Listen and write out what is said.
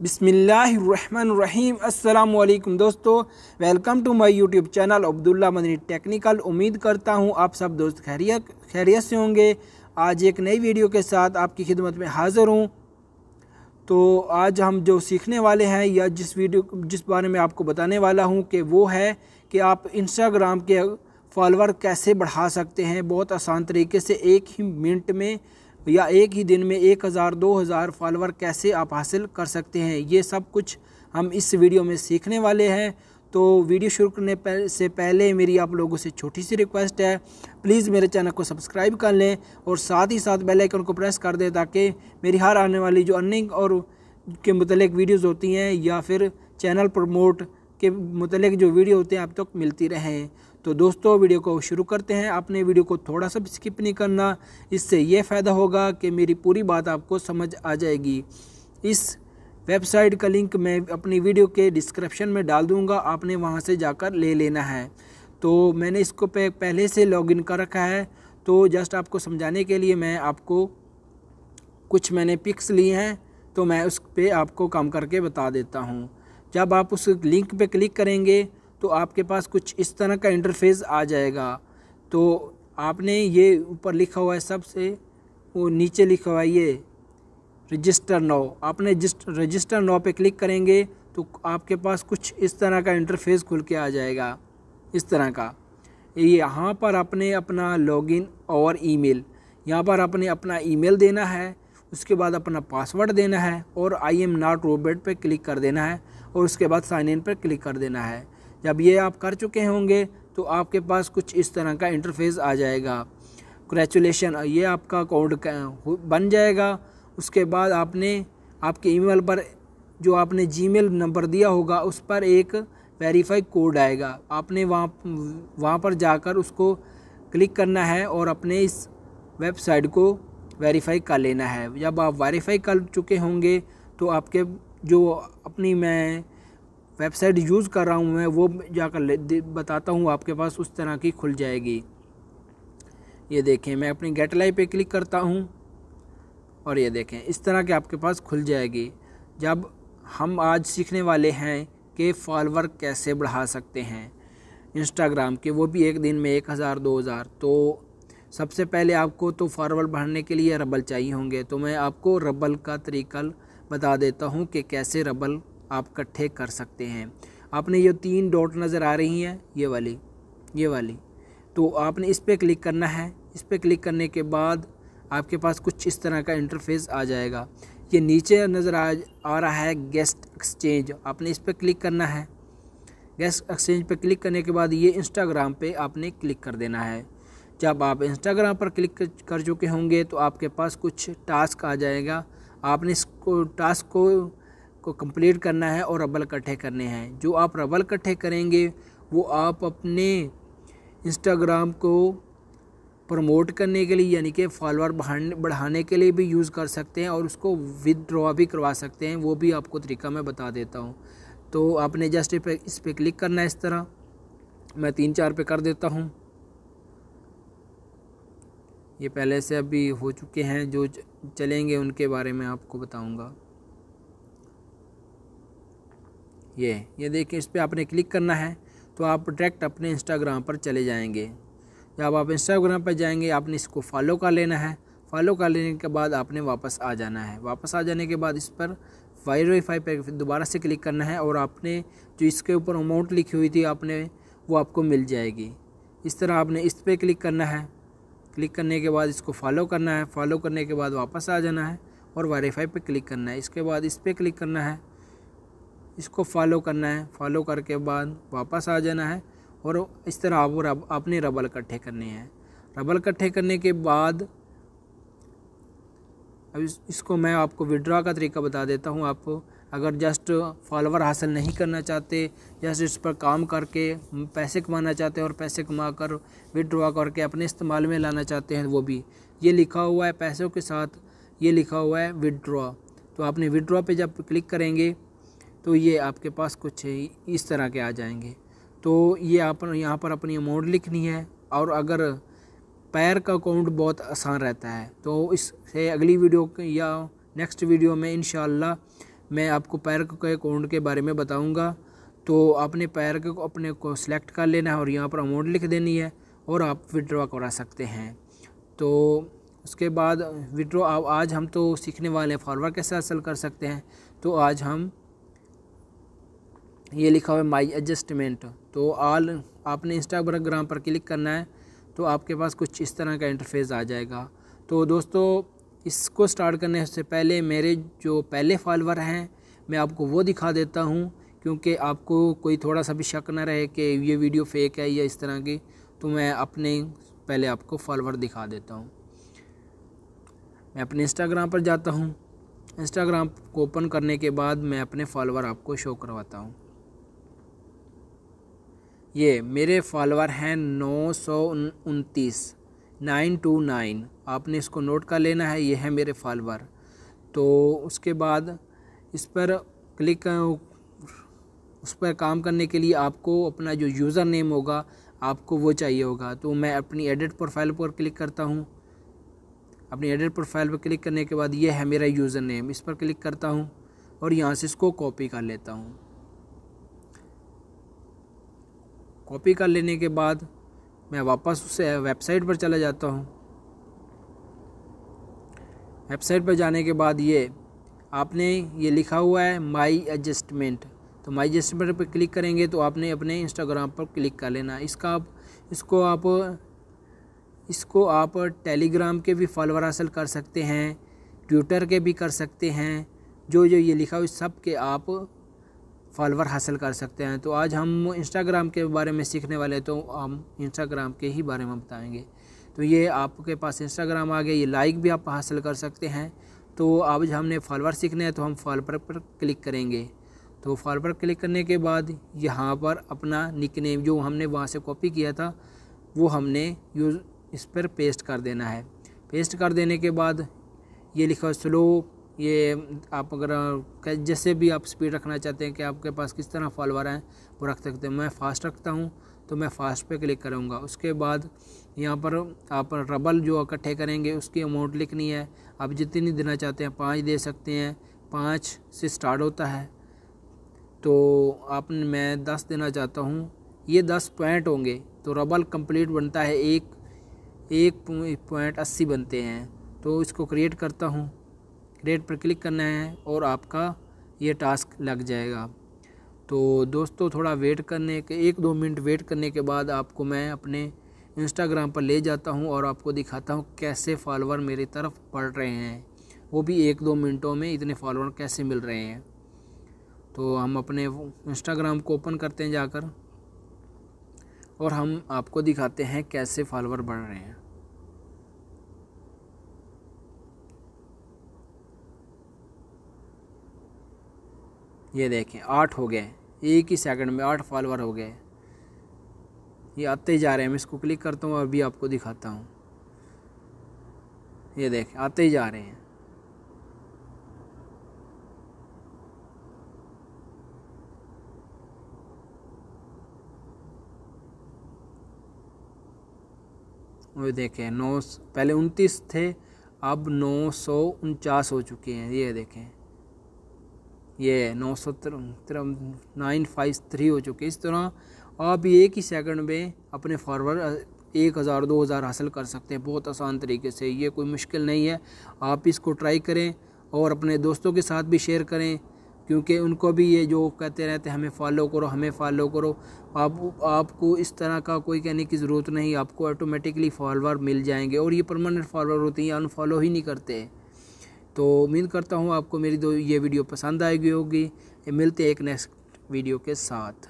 बिसमीम अल्लाम दोस्तों, welcome to my YouTube channel Abdullah Madani technical. उम्मीद करता हूँ आप सब दोस्त खैरियत खैरियत से होंगे। आज एक नई वीडियो के साथ आपकी खिदमत में हाज़िर हूँ। तो आज हम जो सीखने वाले हैं, या जिस वीडियो, जिस बारे में आपको बताने वाला हूँ कि वो है कि आप इंस्टाग्राम के फॉलोअर कैसे बढ़ा सकते हैं। बहुत आसान तरीके से एक ही मिनट में या एक ही दिन में एक हज़ार, दो हज़ार फॉलोअर कैसे आप हासिल कर सकते हैं? ये सब कुछ हम इस वीडियो में सीखने वाले हैं। तो वीडियो शुरू करने से पहले मेरी आप लोगों से छोटी सी रिक्वेस्ट है। प्लीज़ मेरे चैनल को सब्सक्राइब कर लें और साथ ही साथ बेल आइकन को प्रेस कर दें ताकि मेरी हर आने वाली जो अर्निंग और के मतलब वीडियोज़ होती हैं या फिर चैनल प्रमोट के मतलब जो वीडियो होते हैं आप तक तो मिलती रहें। तो दोस्तों, वीडियो को शुरू करते हैं। आपने वीडियो को थोड़ा सा स्किप नहीं करना। इससे ये फ़ायदा होगा कि मेरी पूरी बात आपको समझ आ जाएगी। इस वेबसाइट का लिंक मैं अपनी वीडियो के डिस्क्रिप्शन में डाल दूँगा। आपने वहाँ से जाकर ले लेना है। तो मैंने इसको पहले से लॉगिन कर रखा है। तो जस्ट आपको समझाने के लिए मैं आपको कुछ मैंने पिक्स लिए हैं तो मैं उस पर आपको काम करके बता देता हूँ। जब आप उस लिंक पे क्लिक करेंगे तो आपके पास कुछ इस तरह का इंटरफेस आ जाएगा। तो आपने ये ऊपर लिखा हुआ है सबसे, वो नीचे लिखा हुआ है ये रजिस्टर नो आपने रजिस्टर नो पे क्लिक करेंगे तो आपके पास कुछ इस तरह का इंटरफेस खुल के आ जाएगा। इस तरह का। यहाँ पर आपने अपना लॉगिन और ईमेल यहाँ पर आपने अपना ईमेल देना है, उसके बाद अपना पासवर्ड देना है, और आई एम नॉट रोबोट पर क्लिक कर देना है, और उसके बाद साइन इन पर क्लिक कर देना है। जब ये आप कर चुके होंगे तो आपके पास कुछ इस तरह का इंटरफेस आ जाएगा। क्रेचुलेशन ये आपका कोड बन जाएगा। उसके बाद आपने, आपके ईमेल पर जो आपने जीमेल नंबर दिया होगा, उस पर एक वेरीफाई कोड आएगा। आपने वहाँ वहाँ पर जाकर उसको क्लिक करना है और अपने इस वेबसाइट को वेरीफाई कर लेना है। जब आप वेरीफाई कर चुके होंगे तो आपके जो अपनी मैं वेबसाइट यूज़ कर रहा हूँ मैं, वो जाकर बताता हूँ, आपके पास उस तरह की खुल जाएगी। ये देखें, मैं अपनी गेट लाई पे क्लिक करता हूँ और ये देखें, इस तरह के आपके पास खुल जाएगी। जब हम आज सीखने वाले हैं कि फॉलोवर कैसे बढ़ा सकते हैं, इंस्टाग्राम के, वो भी एक दिन में एक हज़ार, दो हज़ार तो सबसे पहले आपको तो फॉरवर्ड बढ़ाने के लिए रबल चाहिए होंगे तो मैं आपको रबल का तरीका बता देता हूँ कि कैसे रबल आप इकट्ठे कर सकते हैं। आपने ये तीन डॉट नज़र आ रही हैं, ये वाली ये वाली। तो आपने इस पर क्लिक करना है। इस पर क्लिक करने के बाद आपके पास कुछ इस तरह का इंटरफेस आ जाएगा। ये नीचे नज़र आ आ रहा है गेस्ट एक्सचेंज आपने इस पर क्लिक करना है। गेस्ट एक्सचेंज पर क्लिक करने के बाद ये इंस्टाग्राम पे आपने क्लिक कर देना है। जब आप इंस्टाग्राम पर क्लिक कर चुके होंगे तो आपके पास कुछ टास्क आ जाएगा। आपने इसको टास्क को को कंप्लीट करना है और रबल इकट्ठे करने हैं। जो आप रबल इकट्ठे करेंगे, वो आप अपने इंस्टाग्राम को प्रमोट करने के लिए, यानी कि फॉलोअर बढ़ाने के लिए भी यूज़ कर सकते हैं और उसको विदड्रॉ भी करवा सकते हैं। वो भी आपको तरीका मैं बता देता हूँ। तो आपने जस्ट इस पर क्लिक करना है इस तरह। मैं तीन चार पे कर देता हूँ। ये पहले से अभी हो चुके हैं, जो चलेंगे उनके बारे में आपको बताऊँगा। ये ये देखिए, इस पर आपने क्लिक करना है तो आप डायरेक्ट अपने इंस्टाग्राम पर चले जाएँगे। जब आप इंस्टाग्राम पर जाएँगे, आपने इसको फॉलो कर लेना है। फॉलो कर लेने के बाद आपने वापस आ जाना है। वापस आ जाने के बाद इस पर वाईफाई पर दोबारा से क्लिक करना है और आपने जो इसके ऊपर अमाउंट लिखी हुई थी आपने, वो आपको मिल जाएगी। इस तरह आपने इस पर क्लिक करना है। क्लिक करने के बाद इसको फॉलो करना है। फॉलो करने के बाद वापस आ जाना है और वाईफाई पर क्लिक करना है। इसके बाद इस पर क्लिक करना है। इसको फॉलो करना है। फॉलो करके बाद वापस आ जाना है और इस तरह आप रब, अपने रबल इकट्ठे करने हैं। रबल इकट्ठे करने के बाद अब इस, इसको मैं आपको विड्रॉ का तरीका बता देता हूँ आपको। अगर जस्ट फॉलोवर हासिल नहीं करना चाहते जस्ट इस पर काम करके पैसे कमाना चाहते हैं और पैसे कमा कर विड्रॉ करके अपने इस्तेमाल में लाना चाहते हैं वो भी। ये लिखा हुआ है पैसों के साथ ये लिखा हुआ है विड्रॉ तो आपने विड्रॉ पे जब क्लिक करेंगे तो ये आपके पास कुछ इस तरह के आ जाएँगे। तो ये आप यहाँ पर अपनी अमाउंट लिखनी है और अगर पैर का अकाउंट बहुत आसान रहता है तो इससे अगली वीडियो या नेक्स्ट वीडियो में इन मैं आपको पैर के अकाउंट के बारे में बताऊँगा। तो आपने पैर को अपने को सिलेक्ट कर लेना है और यहाँ पर अमाउंट लिख देनी है और आप विड्रॉ करा सकते हैं। तो उसके बाद विड्रॉ आज हम तो सीखने वाले हैं फॉरवर्ड कैसे हासिल कर सकते हैं? तो आज हम ये लिखा हुआ है माई एडजस्टमेंट तो आल आपने इंस्टाग्राम पर क्लिक करना है तो आपके पास कुछ इस तरह का इंटरफेस आ जाएगा। तो दोस्तों, इसको स्टार्ट करने से पहले मेरे जो पहले फॉलोवर हैं, मैं आपको वो दिखा देता हूँ, क्योंकि आपको कोई थोड़ा सा भी शक ना रहे कि ये वीडियो फेक है या इस तरह की तो मैं अपने, पहले आपको फॉलोअर दिखा देता हूँ। मैं अपने इंस्टाग्राम पर जाता हूँ। इंस्टाग्राम को ओपन करने के बाद मैं अपने फॉलोवर आपको शो करवाता हूँ। ये मेरे फॉलोवर हैं नौ सौ उनतीस नाइन टू नाइन। आपने इसको नोट कर लेना है, ये है मेरे फॉलोवर तो उसके बाद इस पर क्लिक उस पर काम करने के लिए आपको अपना जो यूज़र नेम होगा, आपको वो चाहिए होगा। तो मैं अपनी एडिट प्रोफ़ाइल पर क्लिक करता हूँ। अपनी एडिट प्रोफ़ाइल पर क्लिक करने के बाद ये है मेरा यूज़र नेम इस पर क्लिक करता हूँ और यहाँ से इसको कॉपी कर लेता हूँ। कॉपी कर लेने के बाद मैं वापस उसे वेबसाइट पर चला जाता हूँ। वेबसाइट पर जाने के बाद ये, आपने ये लिखा हुआ है माई एडजस्टमेंट तो माई एडजस्टमेंट पर क्लिक करेंगे तो आपने अपने इंस्टाग्राम पर क्लिक कर लेना। इसका आप, इसको आप इसको आप टेलीग्राम के भी फॉलोअर हासिल कर सकते हैं ट्विटर के भी कर सकते हैं जो जो ये लिखा हुआ सब के आप फॉलोवर हासिल कर सकते हैं। तो आज हम इंस्टाग्राम के बारे में सीखने वाले तो हम इंस्टाग्राम के ही बारे में बताएँगे। तो ये आपके पास इंस्टाग्राम आ गया, ये लाइक भी आप हासिल कर सकते हैं। तो आज हमने फॉलोवर सीखने हैं तो हम फॉलोवर पर क्लिक करेंगे। तो फॉलोवर क्लिक करने के बाद यहाँ पर अपना निक नेम जो हमने वहाँ से कॉपी किया था, वो हमने यूज़ इस पर पेस्ट कर देना है। पेस्ट कर देने के बाद ये लिखा स्लो ये आप अगर जैसे भी आप स्पीड रखना चाहते हैं कि आपके पास किस तरह फॉलोवर हैं, वो रख सकते हैं। मैं फास्ट रखता हूँ तो मैं फास्ट पे क्लिक करूँगा। उसके बाद यहाँ पर आप रबल जो इकट्ठे करेंगे, उसकी अमाउंट लिखनी है। आप जितनी देना चाहते हैं, पाँच दे सकते हैं। पाँच से स्टार्ट होता है। तो आप, मैं दस देना चाहता हूँ। ये दस पॉइंट होंगे। तो रबल कंप्लीट बनता है। एक एक पॉइंट अस्सी बनते हैं। तो इसको क्रिएट करता हूँ। क्रिएट पर क्लिक करना है और आपका ये टास्क लग जाएगा। तो दोस्तों, थोड़ा वेट करने के, एक दो मिनट वेट करने के बाद आपको मैं अपने इंस्टाग्राम पर ले जाता हूँ और आपको दिखाता हूँ कैसे फॉलोअर मेरी तरफ़ पड़ रहे हैं। वो भी एक दो मिनटों में इतने फॉलोअर कैसे मिल रहे हैं। तो हम अपने इंस्टाग्राम को ओपन करते हैं जाकर और हम आपको दिखाते हैं कैसे फॉलोअर बढ़ रहे हैं। ये देखें, आठ हो गए। एक ही सेकंड में आठ फॉलोअर हो गए। ये आते ही जा रहे हैं। मैं इसको क्लिक करता हूँ और भी आपको दिखाता हूँ। ये देखें, आते ही जा रहे हैं। वो देखें, नौ पहले उनतीस थे, अब नौ सौ उनचास हो चुके हैं। ये देखें। ये नौ सौ नाइन फाइव थ्री हो चुके इस तरह आप एक ही सेकंड में अपने फॉरवर्ड एक हज़ार, दो हज़ार हासिल कर सकते हैं बहुत आसान तरीके से। ये कोई मुश्किल नहीं है। आप इसको ट्राई करें और अपने दोस्तों के साथ भी शेयर करें, क्योंकि उनको भी ये जो कहते रहते हैं, हमें फॉलो करो, हमें फॉलो करो। आप, आपको इस तरह का कोई कहने की ज़रूरत नहीं, आपको ऑटोमेटिकली फॉलोवर मिल जाएँगे और ये परमानेंट फॉलोवर होते हैं अनफॉलो ही नहीं करते। तो उम्मीद करता हूँ आपको मेरी दो ये वीडियो पसंद आएगी होगी। मिलते एक नेक्स्ट वीडियो के साथ।